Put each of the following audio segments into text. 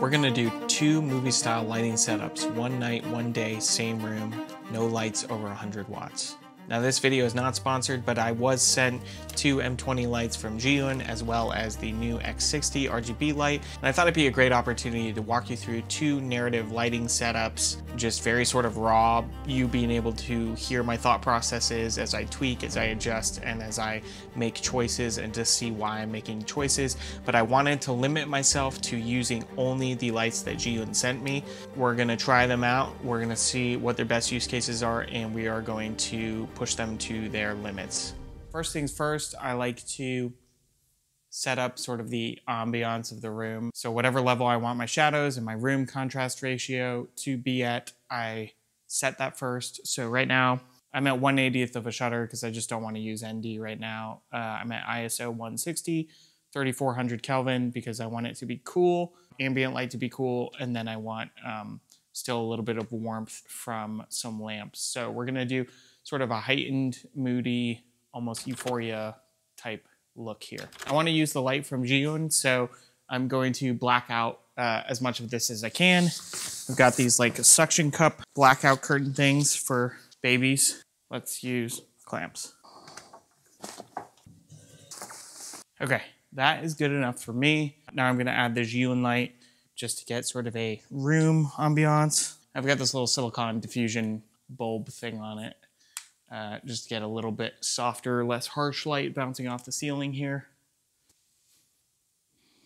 We're gonna do two movie style lighting setups, one night, one day, same room, no lights over 100 watts. Now this video is not sponsored, but I was sent two M20 lights from Zhiyun as well as the new X60 RGB light. And I thought it'd be a great opportunity to walk you through two narrative lighting setups, just very sort of raw, you being able to hear my thought processes as I tweak, as I adjust, and as I make choices and to see why I'm making choices. But I wanted to limit myself to using only the lights that Zhiyun sent me. We're gonna try them out. We're gonna see what their best use cases are, and we are going to push them to their limits. First things first, I like to set up sort of the ambiance of the room. So whatever level I want my shadows and my room contrast ratio to be at, I set that first. So right now I'm at 1 80th of a shutter because I just don't want to use ND right now. Uh, I'm at ISO 160, 3400 Kelvin because I want it to be cool, ambient light to be cool, and then I want um, still a little bit of warmth from some lamps. So we're gonna do sort of a heightened, moody, almost euphoria type look here. I want to use the light from Zhiyun, so I'm going to black out uh, as much of this as I can. I've got these like suction cup blackout curtain things for babies. Let's use clamps. Okay, that is good enough for me. Now I'm gonna add the Zhiyun light just to get sort of a room ambiance. I've got this little silicon diffusion bulb thing on it uh, just get a little bit softer, less harsh light bouncing off the ceiling here.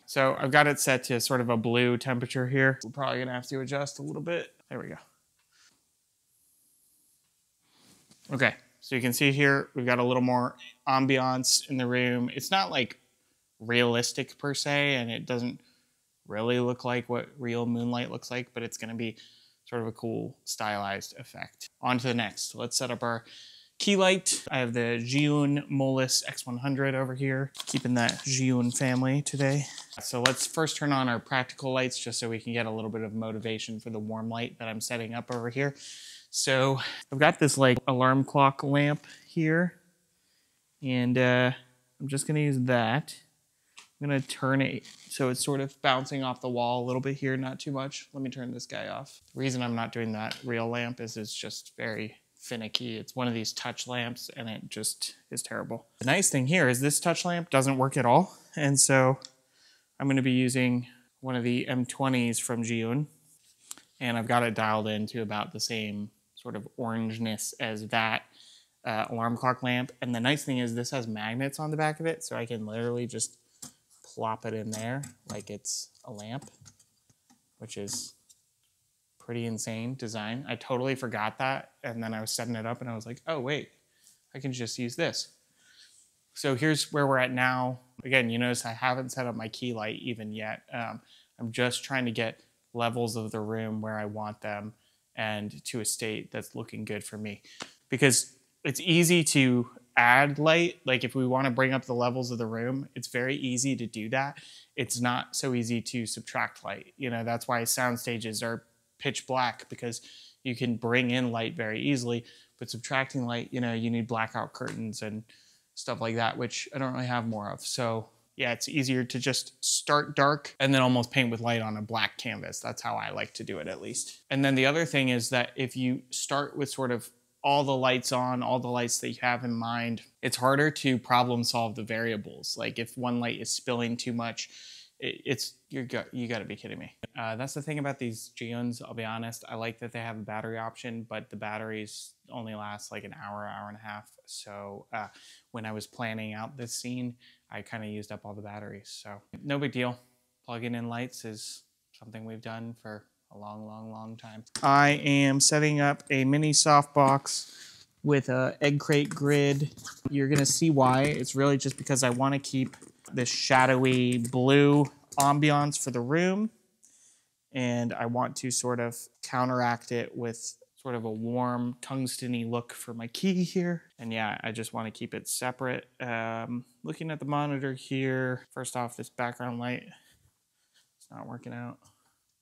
So I've got it set to sort of a blue temperature here. We're probably gonna have to adjust a little bit. There we go. Okay, so you can see here, we've got a little more ambiance in the room. It's not like realistic per se, and it doesn't really look like what real moonlight looks like, but it's gonna be sort of a cool stylized effect. On to the next. Let's set up our key light. I have the Zhiyun Molus X100 over here, keeping that Zhiyun family today. So let's first turn on our practical lights just so we can get a little bit of motivation for the warm light that I'm setting up over here. So I've got this like alarm clock lamp here and uh, I'm just gonna use that. I'm gonna turn it so it's sort of bouncing off the wall a little bit here, not too much. Let me turn this guy off. The reason I'm not doing that real lamp is it's just very finicky. It's one of these touch lamps and it just is terrible. The nice thing here is this touch lamp doesn't work at all. And so I'm gonna be using one of the M20s from Zhiyun and I've got it dialed in to about the same sort of orangeness as that uh, alarm clock lamp. And the nice thing is this has magnets on the back of it, so I can literally just plop it in there like it's a lamp, which is pretty insane design. I totally forgot that. And then I was setting it up and I was like, oh, wait, I can just use this. So here's where we're at now. Again, you notice I haven't set up my key light even yet. Um, I'm just trying to get levels of the room where I want them and to a state that's looking good for me. Because it's easy to add light. Like if we want to bring up the levels of the room, it's very easy to do that. It's not so easy to subtract light. You know, that's why sound stages are pitch black because you can bring in light very easily. But subtracting light, you know, you need blackout curtains and stuff like that, which I don't really have more of. So yeah, it's easier to just start dark and then almost paint with light on a black canvas. That's how I like to do it at least. And then the other thing is that if you start with sort of all the lights on, all the lights that you have in mind, it's harder to problem solve the variables. Like if one light is spilling too much, it's you're you got to be kidding me. Uh, that's the thing about these Zhiyuns. I'll be honest. I like that they have a battery option, but the batteries only last like an hour, hour and a half. So uh, when I was planning out this scene, I kind of used up all the batteries. So no big deal. Plugging in lights is something we've done for a long, long, long time. I am setting up a mini softbox with a egg crate grid. You're gonna see why. It's really just because I want to keep this shadowy blue ambiance for the room. And I want to sort of counteract it with sort of a warm tungsteny look for my key here. And yeah, I just want to keep it separate. Um, looking at the monitor here, first off, this background light, it's not working out.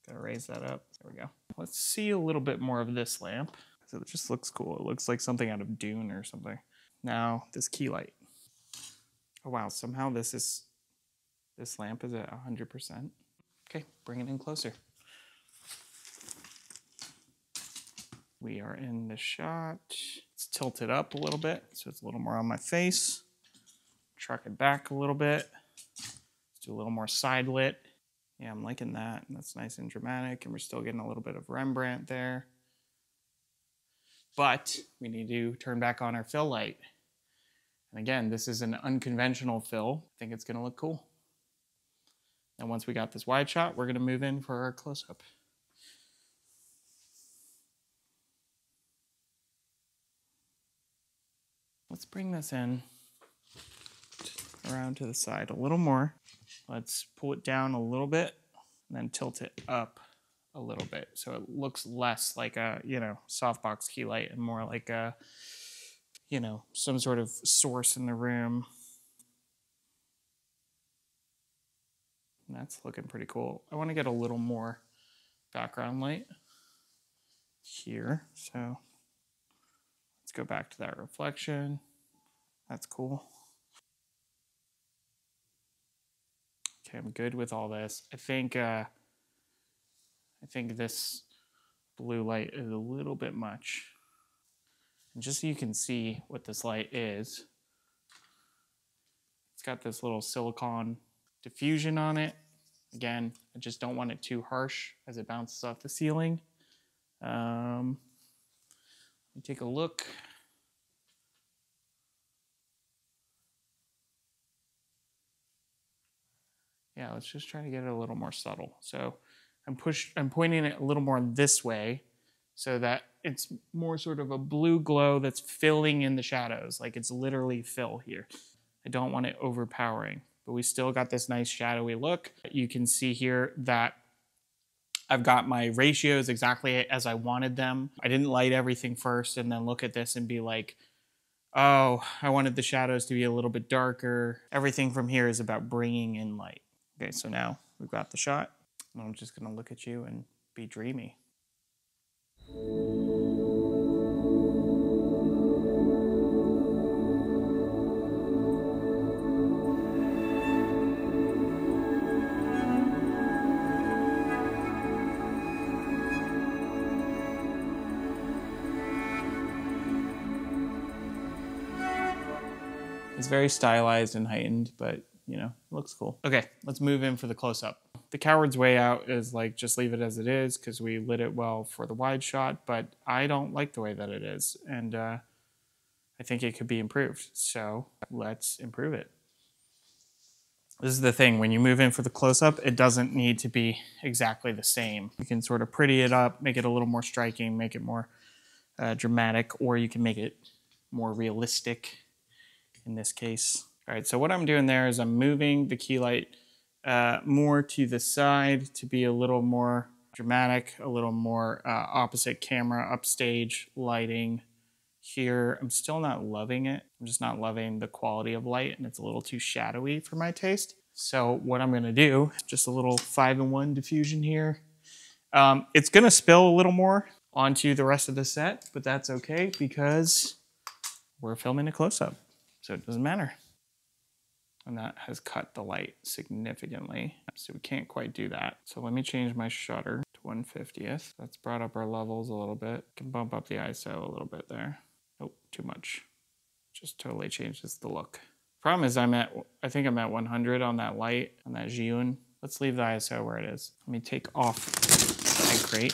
Gotta raise that up. There we go. Let's see a little bit more of this lamp. So it just looks cool. It looks like something out of Dune or something. Now, this key light. Oh wow, somehow this is, this lamp is at 100%. Okay, bring it in closer. We are in the shot. Let's tilt it up a little bit so it's a little more on my face. Truck it back a little bit. Let's do a little more side lit. Yeah, I'm liking that. And that's nice and dramatic. And we're still getting a little bit of Rembrandt there. But we need to turn back on our fill light. And again, this is an unconventional fill. I think it's gonna look cool. And once we got this wide shot, we're gonna move in for our close up. Let's bring this in around to the side a little more. Let's pull it down a little bit and then tilt it up a little bit so it looks less like a, you know, softbox key light and more like a, you know, some sort of source in the room. That's looking pretty cool. I want to get a little more background light here. So let's go back to that reflection. That's cool. Okay, I'm good with all this. I think uh, I think this blue light is a little bit much. And just so you can see what this light is, it's got this little silicon diffusion on it. Again, I just don't want it too harsh as it bounces off the ceiling. Um, let me take a look. Yeah, let's just try to get it a little more subtle. So I'm push I'm pointing it a little more this way so that it's more sort of a blue glow that's filling in the shadows. Like it's literally fill here. I don't want it overpowering, but we still got this nice shadowy look. You can see here that I've got my ratios exactly as I wanted them. I didn't light everything first and then look at this and be like, oh, I wanted the shadows to be a little bit darker. Everything from here is about bringing in light. Okay, so now we've got the shot. I'm just gonna look at you and be dreamy. It's very stylized and heightened, but you know, looks cool. Okay, let's move in for the close up. The coward's way out is like just leave it as it is because we lit it well for the wide shot, but I don't like the way that it is. And uh, I think it could be improved. So let's improve it. This is the thing, when you move in for the close-up, it doesn't need to be exactly the same. You can sort of pretty it up, make it a little more striking, make it more uh, dramatic, or you can make it more realistic in this case. All right, so what I'm doing there is I'm moving the key light uh, more to the side to be a little more dramatic, a little more uh, opposite camera, upstage lighting here. I'm still not loving it. I'm just not loving the quality of light and it's a little too shadowy for my taste. So what I'm gonna do, just a little five in one diffusion here. Um, it's gonna spill a little more onto the rest of the set, but that's okay because we're filming a close-up, so it doesn't matter and that has cut the light significantly. So we can't quite do that. So let me change my shutter to 150th. That's brought up our levels a little bit. Can bump up the ISO a little bit there. Nope, too much. Just totally changes the look. Problem is I'm at, I think I'm at 100 on that light, on that Zhiyun. Let's leave the ISO where it is. Let me take off the crate.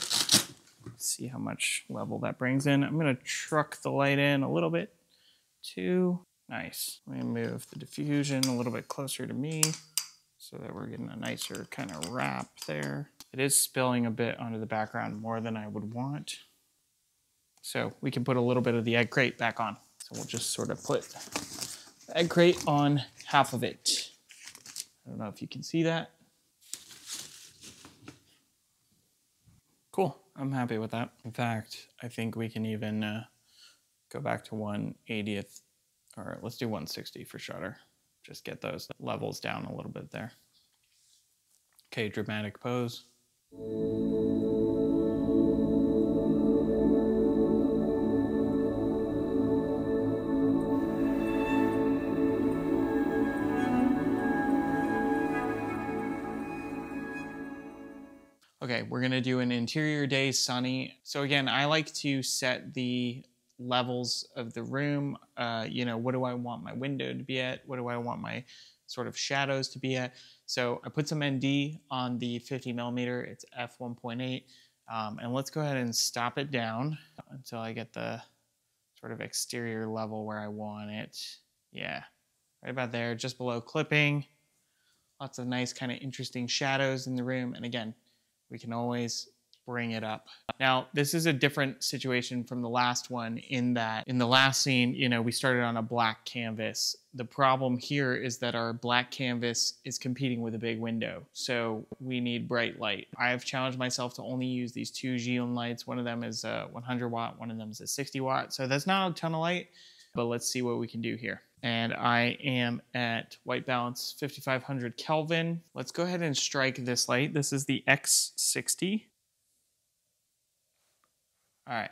See how much level that brings in. I'm gonna truck the light in a little bit. Two, Nice. Let me move the diffusion a little bit closer to me so that we're getting a nicer kind of wrap there. It is spilling a bit onto the background more than I would want. So we can put a little bit of the egg crate back on. So we'll just sort of put the egg crate on half of it. I don't know if you can see that. Cool, I'm happy with that. In fact, I think we can even uh, go back to 1 80th all right, let's do 160 for shutter. Just get those levels down a little bit there. Okay, dramatic pose. Okay, we're gonna do an interior day sunny. So again, I like to set the levels of the room. Uh, you know, what do I want my window to be at? What do I want my sort of shadows to be at? So I put some ND on the 50 millimeter, it's f1.8. Um, and let's go ahead and stop it down until I get the sort of exterior level where I want it. Yeah, right about there, just below clipping. Lots of nice kind of interesting shadows in the room. And again, we can always bring it up. Now, this is a different situation from the last one in that in the last scene, you know, we started on a black canvas. The problem here is that our black canvas is competing with a big window. So we need bright light. I have challenged myself to only use these two Zhiyun lights. One of them is a 100 watt, one of them is a 60 watt. So that's not a ton of light, but let's see what we can do here and I am at white balance 5500 Kelvin. Let's go ahead and strike this light. This is the X60. All right.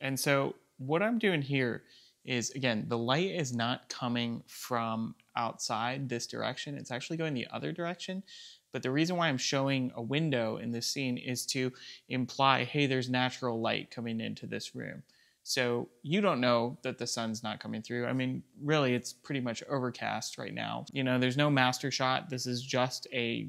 And so what I'm doing here is, again, the light is not coming from outside this direction. It's actually going the other direction. But the reason why I'm showing a window in this scene is to imply, hey, there's natural light coming into this room. So you don't know that the sun's not coming through. I mean, really, it's pretty much overcast right now. You know, there's no master shot. This is just a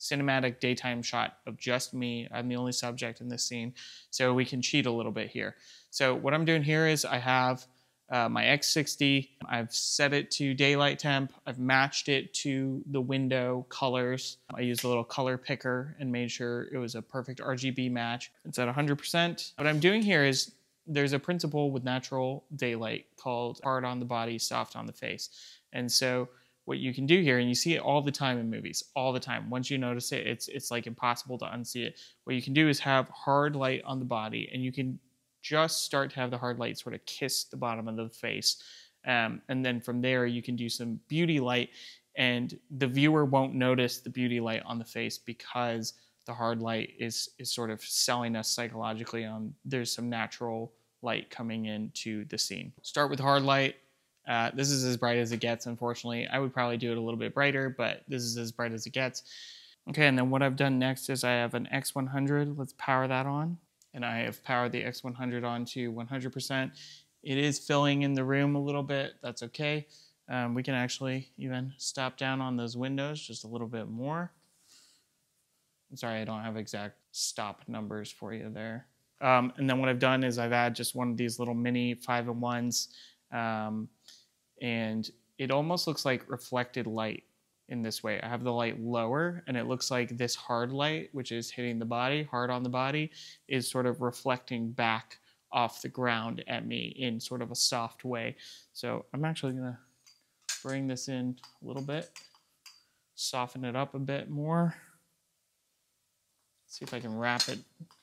cinematic daytime shot of just me. I'm the only subject in this scene. So we can cheat a little bit here. So what I'm doing here is I have uh, my X60. I've set it to daylight temp. I've matched it to the window colors. I used a little color picker and made sure it was a perfect RGB match. It's at 100%. What I'm doing here is there's a principle with natural daylight called hard on the body, soft on the face. And so what you can do here, and you see it all the time in movies, all the time. Once you notice it, it's it's like impossible to unsee it. What you can do is have hard light on the body, and you can just start to have the hard light sort of kiss the bottom of the face. Um, and then from there, you can do some beauty light, and the viewer won't notice the beauty light on the face because the hard light is is sort of selling us psychologically on there's some natural light coming into the scene. Start with hard light. Uh, this is as bright as it gets, unfortunately. I would probably do it a little bit brighter, but this is as bright as it gets. Okay, and then what I've done next is I have an X100. Let's power that on. And I have powered the X100 on to 100%. It is filling in the room a little bit. That's okay. Um, we can actually even stop down on those windows just a little bit more. I'm sorry, I don't have exact stop numbers for you there. Um, and then what I've done is I've added just one of these little mini five and ones, um, and it almost looks like reflected light in this way. I have the light lower, and it looks like this hard light, which is hitting the body, hard on the body, is sort of reflecting back off the ground at me in sort of a soft way. So I'm actually gonna bring this in a little bit, soften it up a bit more see if I can wrap it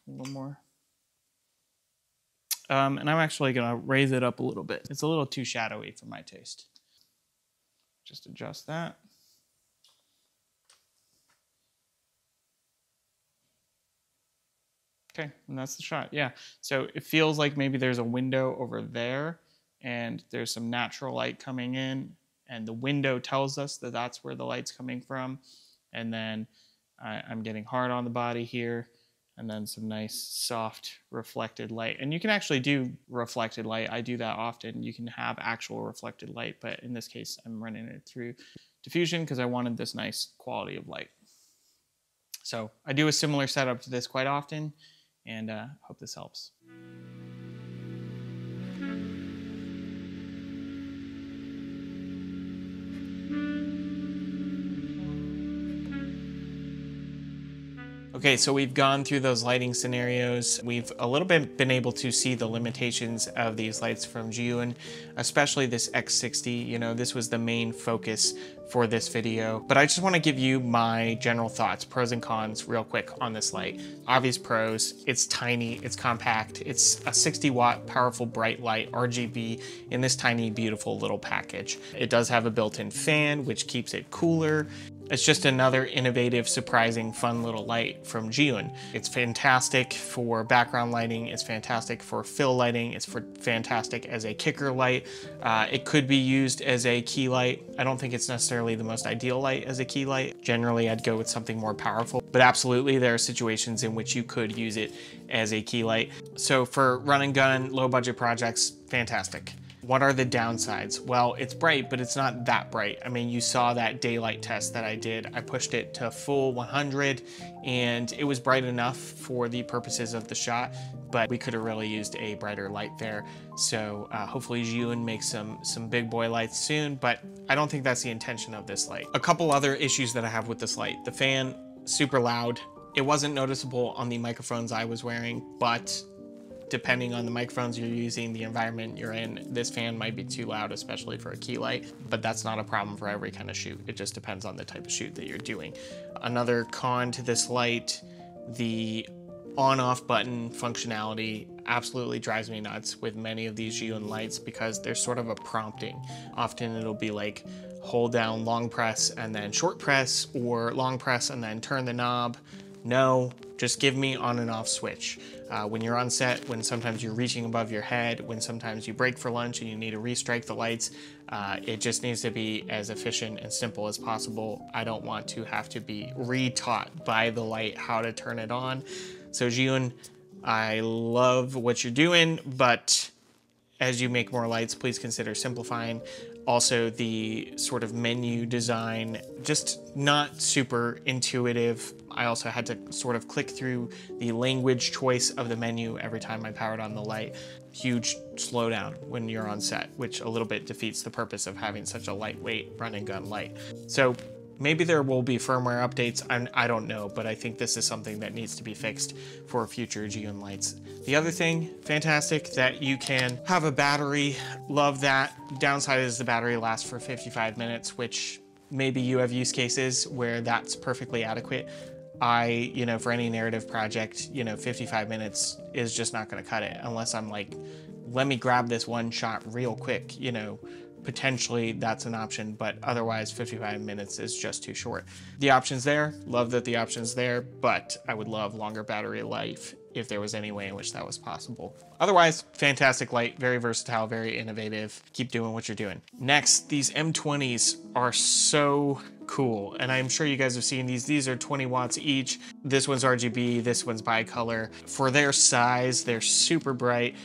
a little more. Um, and I'm actually going to raise it up a little bit. It's a little too shadowy for my taste. Just adjust that. Okay, and that's the shot. Yeah, so it feels like maybe there's a window over there and there's some natural light coming in and the window tells us that that's where the light's coming from. And then I, am getting hard on the body here and then some nice soft reflected light. And you can actually do reflected light. I do that often. You can have actual reflected light, but in this case, I'm running it through diffusion because I wanted this nice quality of light. So I do a similar setup to this quite often and uh, hope this helps. Okay, so we've gone through those lighting scenarios. We've a little bit been able to see the limitations of these lights from Zhiyun, especially this X60. You know, this was the main focus for this video. But I just want to give you my general thoughts, pros and cons, real quick on this light. Obvious pros, it's tiny, it's compact, it's a 60 watt powerful bright light, RGB, in this tiny, beautiful little package. It does have a built-in fan, which keeps it cooler. It's just another innovative, surprising, fun little light from Zhiyun. It's fantastic for background lighting. It's fantastic for fill lighting. It's for fantastic as a kicker light. Uh, it could be used as a key light. I don't think it's necessarily the most ideal light as a key light. Generally, I'd go with something more powerful, but absolutely there are situations in which you could use it as a key light. So for run and gun, low budget projects, fantastic. What are the downsides? Well, it's bright, but it's not that bright. I mean, you saw that daylight test that I did. I pushed it to full 100 and it was bright enough for the purposes of the shot, but we could have really used a brighter light there. So uh, hopefully Zhiyun makes some, some big boy lights soon, but I don't think that's the intention of this light. A couple other issues that I have with this light. The fan, super loud. It wasn't noticeable on the microphones I was wearing, but depending on the microphones you're using, the environment you're in, this fan might be too loud, especially for a key light, but that's not a problem for every kind of shoot. It just depends on the type of shoot that you're doing. Another con to this light, the on-off button functionality absolutely drives me nuts with many of these Zhiyun lights because there's sort of a prompting. Often it'll be like hold down long press and then short press or long press and then turn the knob. No, just give me on and off switch. Uh, when you're on set, when sometimes you're reaching above your head, when sometimes you break for lunch and you need to restrike the lights, uh, it just needs to be as efficient and simple as possible. I don't want to have to be re-taught by the light how to turn it on. So Zhiyun, I love what you're doing, but as you make more lights, please consider simplifying. Also, the sort of menu design, just not super intuitive. I also had to sort of click through the language choice of the menu every time I powered on the light. Huge slowdown when you're on set, which a little bit defeats the purpose of having such a lightweight run and gun light. So Maybe there will be firmware updates, I'm, I do not know, but I think this is something that needs to be fixed for future Zhiyun lights. The other thing, fantastic, that you can have a battery, love that. Downside is the battery lasts for 55 minutes, which maybe you have use cases where that's perfectly adequate. I, you know, for any narrative project, you know, 55 minutes is just not gonna cut it unless I'm like, let me grab this one shot real quick, you know, potentially that's an option, but otherwise 55 minutes is just too short. The option's there, love that the option's there, but I would love longer battery life if there was any way in which that was possible. Otherwise, fantastic light, very versatile, very innovative. Keep doing what you're doing. Next, these M20s are so cool. And I'm sure you guys have seen these. These are 20 watts each. This one's RGB, this one's bicolor. For their size, they're super bright.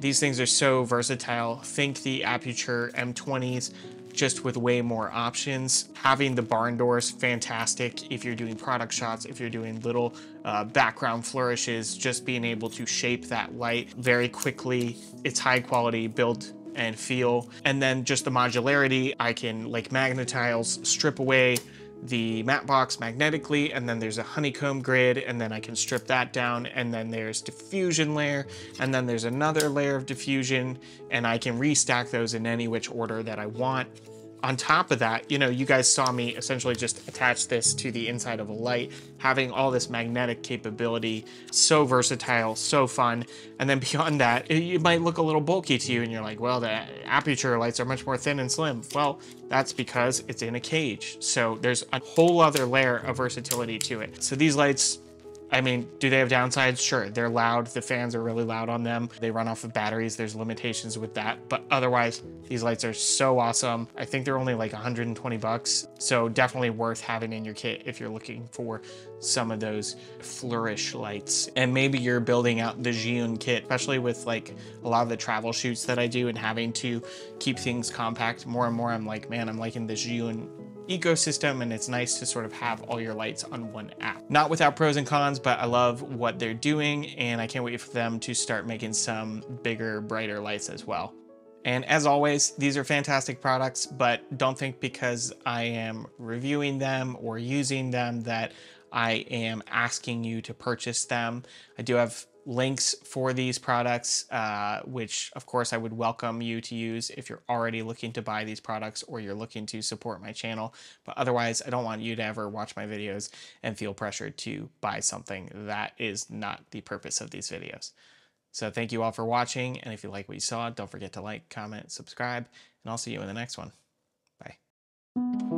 These things are so versatile. Think the Aputure M20s just with way more options. Having the barn doors, fantastic. If you're doing product shots, if you're doing little uh, background flourishes, just being able to shape that light very quickly. It's high quality built and feel. And then just the modularity, I can like magnetiles, strip away the matte box magnetically and then there's a honeycomb grid and then I can strip that down and then there's diffusion layer and then there's another layer of diffusion and I can restack those in any which order that I want on top of that, you know, you guys saw me essentially just attach this to the inside of a light, having all this magnetic capability, so versatile, so fun. And then beyond that, it, it might look a little bulky to you and you're like, well, the Aputure lights are much more thin and slim. Well, that's because it's in a cage. So there's a whole other layer of versatility to it. So these lights I mean, do they have downsides? Sure, they're loud. The fans are really loud on them. They run off of batteries. There's limitations with that. But otherwise, these lights are so awesome. I think they're only like 120 bucks. So definitely worth having in your kit if you're looking for some of those flourish lights. And maybe you're building out the Zhiyun kit, especially with like a lot of the travel shoots that I do and having to keep things compact more and more. I'm like, man, I'm liking the Zhiyun ecosystem and it's nice to sort of have all your lights on one app. Not without pros and cons, but I love what they're doing and I can't wait for them to start making some bigger, brighter lights as well. And as always, these are fantastic products, but don't think because I am reviewing them or using them that I am asking you to purchase them. I do have links for these products, uh, which of course I would welcome you to use if you're already looking to buy these products or you're looking to support my channel. But otherwise, I don't want you to ever watch my videos and feel pressured to buy something. That is not the purpose of these videos. So thank you all for watching. And if you like what you saw, don't forget to like, comment, subscribe, and I'll see you in the next one. Bye.